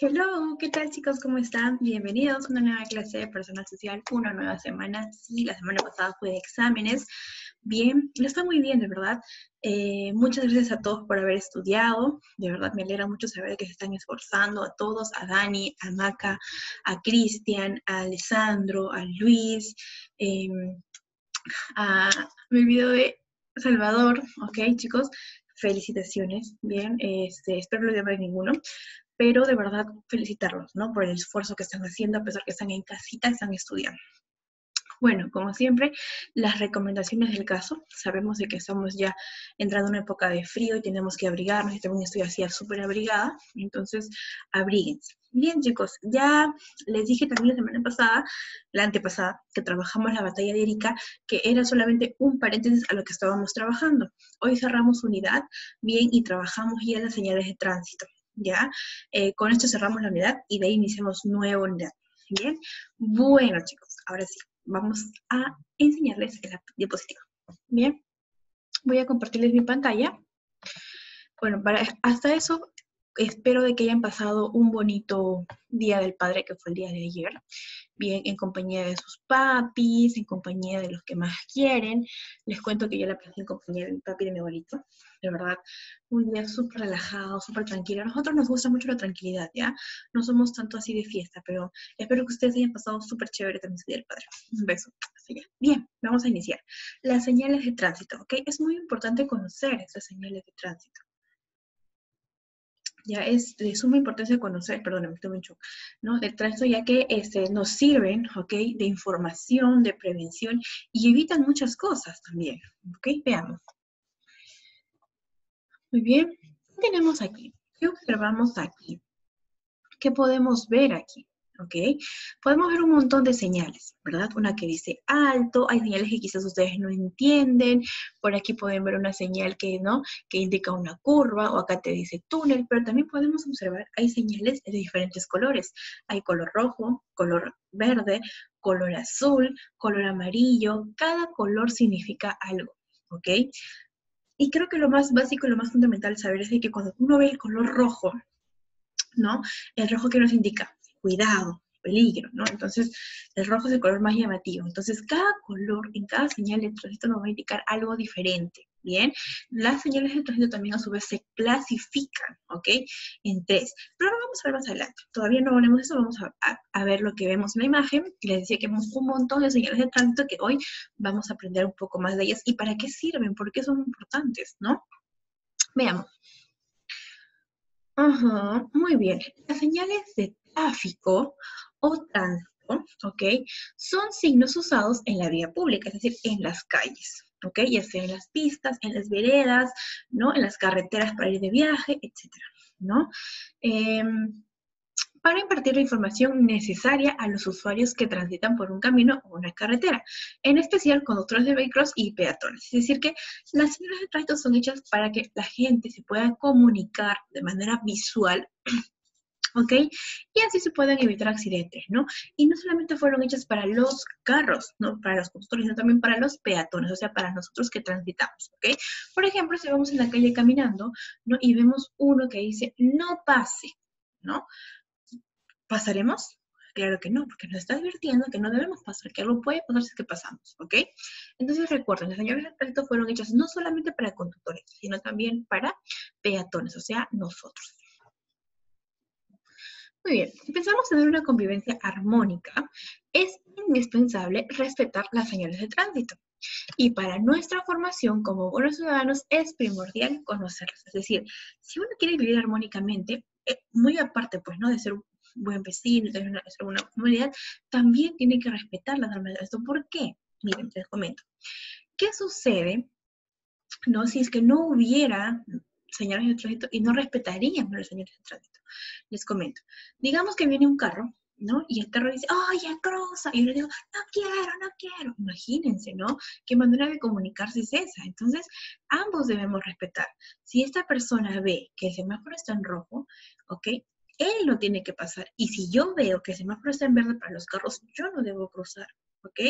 Hello, ¿qué tal chicos? ¿Cómo están? Bienvenidos a una nueva clase de personal social, una nueva semana. Sí, la semana pasada fue de exámenes. Bien, lo está muy bien, de verdad. Eh, muchas gracias a todos por haber estudiado. De verdad, me alegra mucho saber que se están esforzando. A todos, a Dani, a Maca, a Cristian, a Alessandro, a Luis, em, a... Me olvido de Salvador, ¿ok, chicos? Felicitaciones, bien, este, espero no llamen ninguno pero de verdad felicitarlos, ¿no? Por el esfuerzo que están haciendo, a pesar que están en casita, están estudiando. Bueno, como siempre, las recomendaciones del caso. Sabemos de que estamos ya entrando en una época de frío y tenemos que abrigarnos. Yo también estoy así súper abrigada, entonces abríguense. Bien, chicos, ya les dije también la semana pasada, la antepasada, que trabajamos la batalla de Erika, que era solamente un paréntesis a lo que estábamos trabajando. Hoy cerramos unidad, bien, y trabajamos ya las señales de tránsito. ¿Ya? Eh, con esto cerramos la unidad y de ahí iniciamos nueva unidad, ¿bien? Bueno, chicos, ahora sí, vamos a enseñarles el diapositiva, ¿bien? Voy a compartirles mi pantalla. Bueno, para, hasta eso espero de que hayan pasado un bonito Día del Padre, que fue el día de ayer, bien en compañía de sus papis, en compañía de los que más quieren. Les cuento que yo la pasé en compañía de mi papi y de mi abuelito. De verdad, un día súper relajado, súper tranquilo. A nosotros nos gusta mucho la tranquilidad, ¿ya? No somos tanto así de fiesta, pero espero que ustedes hayan pasado súper chévere también su Día del Padre. Un beso. Bien, vamos a iniciar. Las señales de tránsito, ¿ok? Es muy importante conocer esas señales de tránsito ya es de suma importancia conocer, perdóname, estoy mucho, ¿no? De tránsito, ya que este, nos sirven, ¿ok? De información, de prevención y evitan muchas cosas también, ¿ok? Veamos. Muy bien, ¿qué tenemos aquí? ¿Qué observamos aquí? ¿Qué podemos ver aquí? ¿Ok? Podemos ver un montón de señales, ¿verdad? Una que dice alto, hay señales que quizás ustedes no entienden, por aquí pueden ver una señal que, ¿no? Que indica una curva, o acá te dice túnel, pero también podemos observar, hay señales de diferentes colores. Hay color rojo, color verde, color azul, color amarillo, cada color significa algo, ¿ok? Y creo que lo más básico y lo más fundamental saber es de que cuando uno ve el color rojo, ¿no? El rojo que nos indica cuidado, peligro, ¿no? Entonces, el rojo es el color más llamativo. Entonces, cada color en cada señal de tránsito nos va a indicar algo diferente, ¿bien? Las señales de tránsito también a su vez se clasifican, ¿ok? En tres. Pero lo vamos a ver más adelante. Todavía no de eso, vamos a, ver lo que vemos en la imagen. Les decía que vemos un montón de señales de tránsito que hoy vamos a aprender un poco más de ellas y para qué sirven, por qué son importantes, ¿no? Veamos. Muy bien. Las señales de tráfico o tránsito, ¿ok? Son signos usados en la vía pública, es decir, en las calles, ¿ok? Ya sea en las pistas, en las veredas, ¿no? En las carreteras para ir de viaje, etcétera, ¿no? Em, para impartir la información necesaria a los usuarios que transitan por un camino o una carretera, en especial conductores de vehículos y peatones. Es decir, que las señales de tránsito son hechas para que la gente se pueda comunicar de manera visual ¿ok? Y así se pueden evitar accidentes, ¿no? Y no solamente fueron hechas para los carros, ¿no? Para los conductores, sino también para los peatones, o sea, para nosotros que transitamos, ¿ok? Por ejemplo, si vamos en la calle caminando, ¿no? Y vemos uno que dice, no pase, ¿no? ¿Pasaremos? Claro que no, porque nos está advirtiendo que no debemos pasar, que algo puede pasar si es que pasamos, ¿ok? Entonces recuerden, las señales de tránsito fueron hechas no solamente para conductores, sino también para peatones, o sea, nosotros. Muy bien, si pensamos tener una convivencia armónica, es indispensable respetar las señales de tránsito. Y para nuestra formación como buenos ciudadanos es primordial conocerlas. Es decir, si uno quiere vivir armónicamente, eh, muy aparte pues, ¿no? de ser buen vecino, una, una comunidad, también tiene que respetar las normas de esto. ¿Por qué? Miren, les comento. ¿Qué sucede no, si es que no hubiera señales de tránsito y no respetaríamos las señales de tránsito? Les comento. Digamos que viene un carro ¿no? Y el carro dice, oye, cruza. Y yo le digo, no quiero, no quiero. Imagínense, ¿no? ¿Qué manera de comunicarse es esa? Entonces, ambos debemos respetar. Si esta persona ve que el semáforo está en rojo, ¿ok? Él no tiene que pasar. Y si yo veo que el semáforo está en verde para los carros, yo no debo cruzar. ¿ok?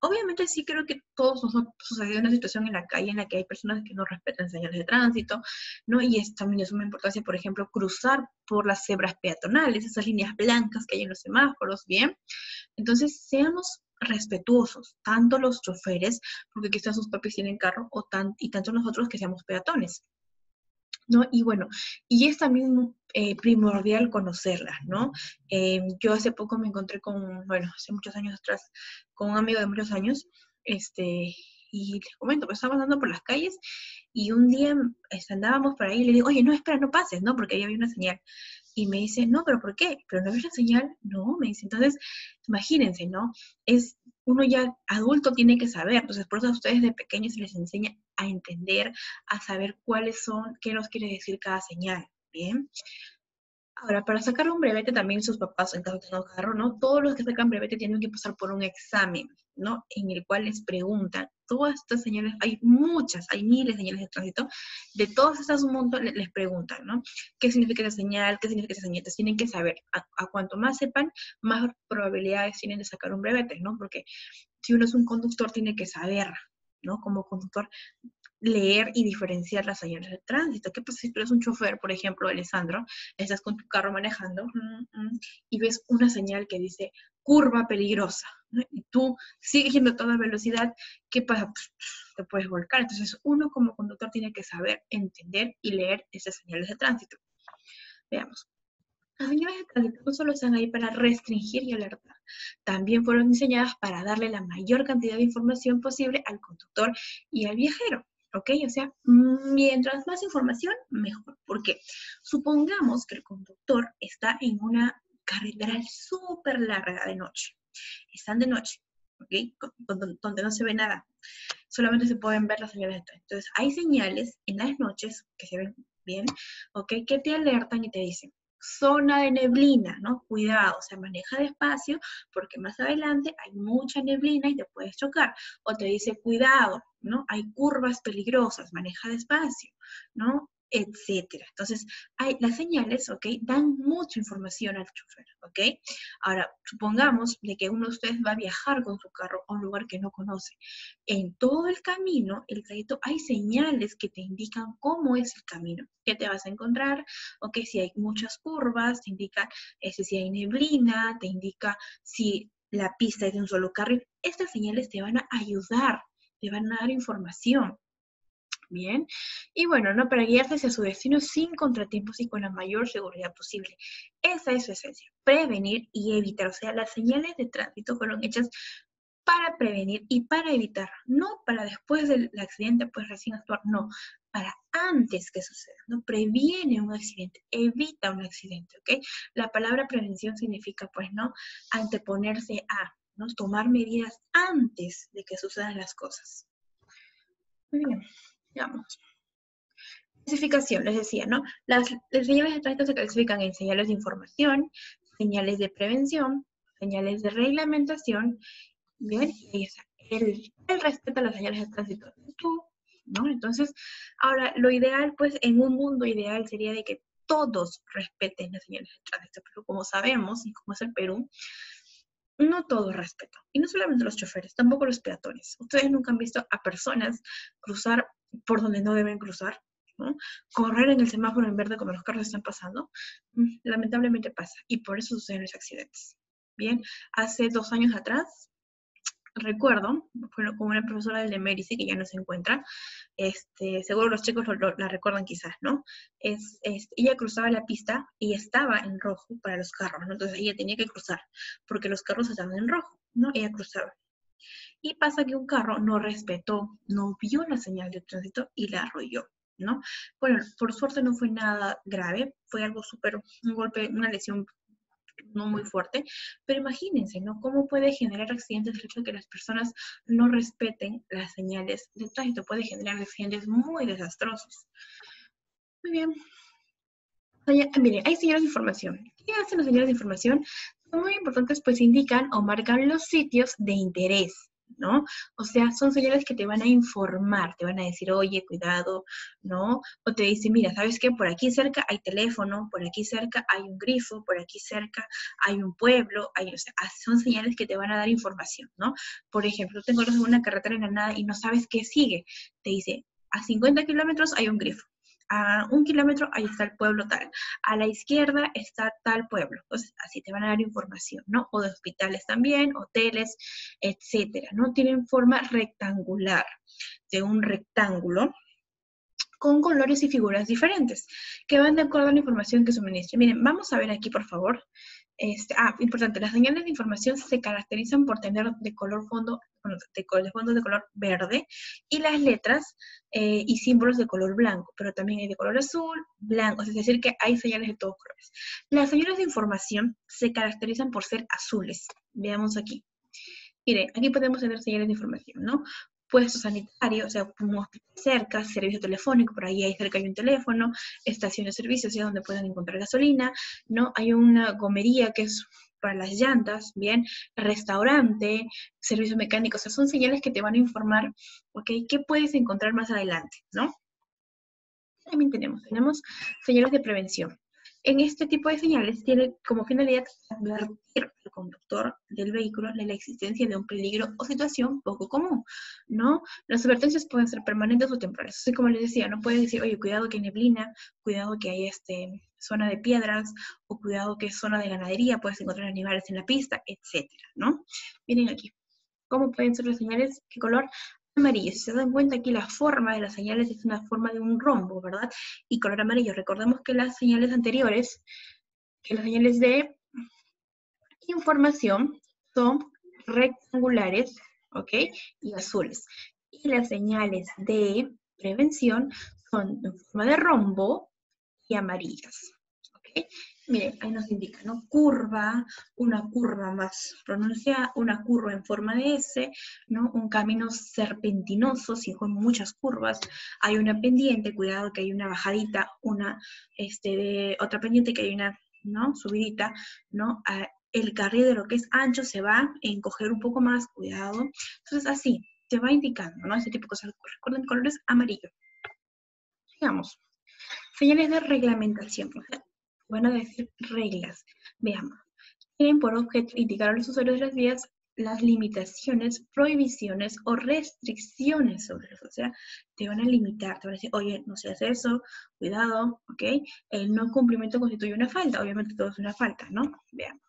Obviamente sí creo que todos nos ha sucedido una situación en la calle en la que hay personas que no respetan señales de tránsito, ¿no? Y es también de suma importancia, por ejemplo, cruzar por las cebras peatonales, esas líneas blancas que hay en los semáforos, ¿bien? Entonces, seamos respetuosos, tanto los choferes, porque quizás sus papis tienen carro, o tan, y tanto nosotros que seamos peatones. ¿No? Y bueno, y es también eh, primordial conocerlas, ¿no? Eh, yo hace poco me encontré con, bueno, hace muchos años atrás, con un amigo de muchos años, este, y les comento, pues estábamos andando por las calles y un día este, andábamos por ahí y le digo, oye, no, espera, no pases, ¿no? Porque ahí había una señal. Y me dice, no, pero ¿por qué? ¿Pero no ves la señal? No, me dice, entonces, imagínense, ¿no? Es, uno ya adulto tiene que saber, entonces por eso a ustedes de pequeños se les enseña a entender, a saber cuáles son, qué nos quiere decir cada señal, ¿bien? Ahora, para sacar un brevete también sus papás, en caso de tener carro, ¿no? Todos los que sacan brevete tienen que pasar por un examen, ¿no? En el cual les preguntan, todas estas señales, hay muchas, hay miles de señales de tránsito, de todas estas un les preguntan, ¿no? ¿Qué significa esa señal? ¿Qué significa esa señal? Tienen que saber, a, a, cuanto más sepan, más probabilidades tienen de sacar un brevete, ¿no? Porque si uno es un conductor, tiene que saber, ¿no? Como conductor, leer y diferenciar las señales de tránsito. ¿Qué pasa si tú eres un chofer, por ejemplo, Alessandro, estás con tu carro manejando mm, mm, y ves una señal que dice curva peligrosa y tú sigues yendo a toda velocidad? ¿Qué pasa? te puedes volcar. Entonces, uno como conductor tiene que saber, entender y leer esas señales de tránsito. Veamos. Las señales de tránsito no solo están ahí para restringir y alertar, también fueron diseñadas para darle la mayor cantidad de información posible al conductor y al viajero. ¿Ok? O sea, mientras más información, mejor. Porque supongamos que el conductor está en una carretera súper larga de noche. Están de noche, ¿ok? Donde no se ve nada. Solamente se pueden ver las señales de. Entonces, hay señales en las noches que se ven bien, ¿ok? Que te alertan y te dicen, zona de neblina, ¿no? Cuidado, se maneja despacio porque más adelante hay mucha neblina y te puedes chocar. O te dice, cuidado, ¿no? Hay curvas peligrosas, maneja despacio, ¿no? Etcétera. Entonces, las señales, ¿ok? Dan mucha información al chofer. Ahora, supongamos de que uno de ustedes va a viajar con su carro a un lugar que no conoce. En todo el camino, el trayecto, hay señales que te indican cómo es el camino, qué te vas a encontrar, ¿ok? Si hay muchas curvas, te indica este, si hay neblina, te indica si la pista es de un solo carril. Estas señales te van a ayudar, te van a dar información, Bien. Y bueno, ¿no? Para guiarse hacia su destino sin contratiempos y con la mayor seguridad posible. Esa es su esencia, prevenir y evitar. O sea, las señales de tránsito fueron hechas para prevenir y para evitar, no para después del accidente, pues recién actuar, no, para antes que suceda, ¿no? Previene un accidente, evita un accidente, ¿ok? La palabra prevención significa, pues, ¿no? Anteponerse a, ¿no? Tomar medidas antes de que sucedan las cosas. Muy bien digamos. Clasificación, les decía, ¿no? Las, señales de tránsito se clasifican en señales de información, señales de prevención, señales de reglamentación, ¿bien? Y el, el respeto a las señales de tránsito. Tú, ¿no? Entonces, ahora, lo ideal, pues, en un mundo ideal sería de que todos respeten las señales de tránsito, pero como sabemos, y como es el Perú, no todo respeto. Y no solamente los choferes, tampoco los peatones. Ustedes nunca han visto a personas cruzar por donde no deben cruzar, ¿no? Correr en el semáforo en verde cuando los carros están pasando, mm, lamentablemente pasa. Y por eso suceden los accidentes. Bien, hace dos años atrás, recuerdo, fue con una profesora del Emerici que ya no se encuentra, este, seguro los chicos la recuerdan quizás, ¿no? Es, ella cruzaba la pista y estaba en rojo para los carros, ¿no? Entonces ella tenía que cruzar, porque los carros estaban en rojo, ¿no? Ella cruzaba. Y pasa que un carro no respetó, no vio la señal de tránsito y la arrolló, ¿no? Bueno, por suerte no fue nada grave, fue algo súper, un golpe, una lesión no muy fuerte, pero imagínense, ¿no? ¿Cómo puede generar accidentes el hecho de que las personas no respeten las señales de tránsito? Puede generar accidentes muy desastrosos. Muy bien. Oye, miren, hay señales de información. ¿Qué hacen las señales de información? Son muy importantes, pues indican o marcan los sitios de interés, ¿no? O sea, son señales que te van a informar, te van a decir, oye, cuidado, ¿no? O te dicen, mira, ¿sabes qué? Por aquí cerca hay teléfono, por aquí cerca hay un grifo, por aquí cerca hay un pueblo, hay, o sea, son señales que te van a dar información, ¿no? Por ejemplo, tengo una carretera en la nada y no sabes qué sigue. Te dice, a 50 kilómetros hay un grifo a un kilómetro ahí está el pueblo tal, a la izquierda está tal pueblo. Entonces, así te van a dar información, ¿no? O de hospitales también, hoteles, etcétera, ¿no? Tienen forma rectangular, de un rectángulo con colores y figuras diferentes, que van de acuerdo a la información que suministra. Miren, vamos a ver aquí, por favor, este, ah, importante, las señales de información se caracterizan por tener de color fondo, de, fondo de color verde y las letras eh, y símbolos de color blanco, pero también hay de color azul, blanco, es decir, que hay señales de todos colores. Las señales de información se caracterizan por ser azules. Veamos aquí. Mire, aquí podemos tener señales de información, ¿no? Puesto sanitario, o sea, como cerca, servicio telefónico, por ahí hay cerca hay un teléfono, estación de servicio, o sea, donde pueden encontrar gasolina, ¿no? Hay una gomería que es para las llantas, bien, restaurante, servicio mecánico, o sea, son señales que te van a informar, ¿ok? ¿Qué puedes encontrar más adelante, ¿no? También tenemos, tenemos señales de prevención. En este tipo de señales tiene como finalidad advertir al conductor del vehículo de la existencia de un peligro o situación poco común, ¿no? Las advertencias pueden ser permanentes o temporales. Así como les decía, no puede decir, oye, cuidado que hay neblina, cuidado que hay este, zona de piedras, o cuidado que es zona de ganadería, puedes encontrar animales en la pista, etcétera, ¿no? Miren aquí. ¿Cómo pueden ser las señales? ¿Qué color? Amarillo. Si se dan cuenta aquí la forma de las señales es una forma de un rombo, ¿verdad? Y color amarillo. Recordemos que las señales anteriores, que las señales de información son rectangulares, ¿ok? Y azules. Y las señales de prevención son en forma de rombo y amarillas, ¿ok? Miren, ahí nos indica, ¿no? Curva, una curva más pronunciada, una curva en forma de S, ¿no? Un camino serpentinoso, si con muchas curvas. Hay una pendiente, cuidado que hay una bajadita, una, este, otra pendiente que hay una, ¿no? Subidita, ¿no? el carril de lo que es ancho se va a encoger un poco más, cuidado. Entonces, así, te va indicando, ¿no? Ese tipo de cosas. Recuerden, colores amarillo. Digamos, señales de reglamentación van a decir reglas. Veamos. Tienen por objeto indicar a los usuarios de las vías las limitaciones, prohibiciones o restricciones sobre eso. O sea, te van a limitar, te van a decir, oye, no se hace eso, cuidado, ¿ok? El no cumplimiento constituye una falta, obviamente todo es una falta, ¿no? Veamos.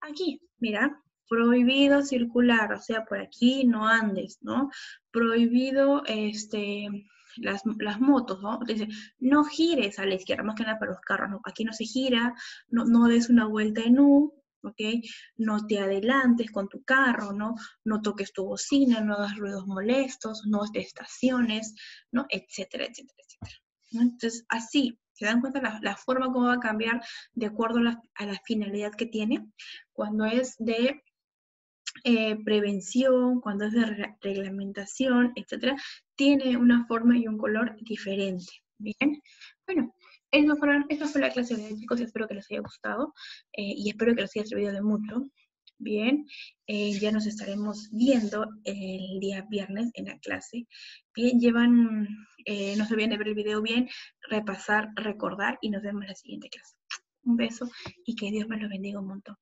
Aquí, mira, prohibido circular, o sea, por aquí no andes, ¿no? Prohibido, este, las, motos, ¿no? Dice, no gires a la izquierda, más que nada para los carros, ¿no? Aquí no se gira, no, no des una vuelta en U, ¿ok? No te adelantes con tu carro, ¿no? No toques tu bocina, no hagas ruidos molestos, no te estaciones, ¿no? Etcétera, etcétera, etcétera. Entonces, así, ¿se dan cuenta la, forma cómo va a cambiar de acuerdo a la finalidad que tiene? Cuando es de eh, prevención, cuando es de reglamentación, etcétera, tiene una forma y un color diferente. Bien, bueno, esta fue la clase de chicos. Espero que les haya gustado eh, y espero que les haya servido de mucho. Bien, eh, ya nos estaremos viendo el día viernes en la clase. Bien, llevan, no se olviden de ver el video bien, repasar, recordar y nos vemos en la siguiente clase. Un beso y que Dios me lo bendiga un montón.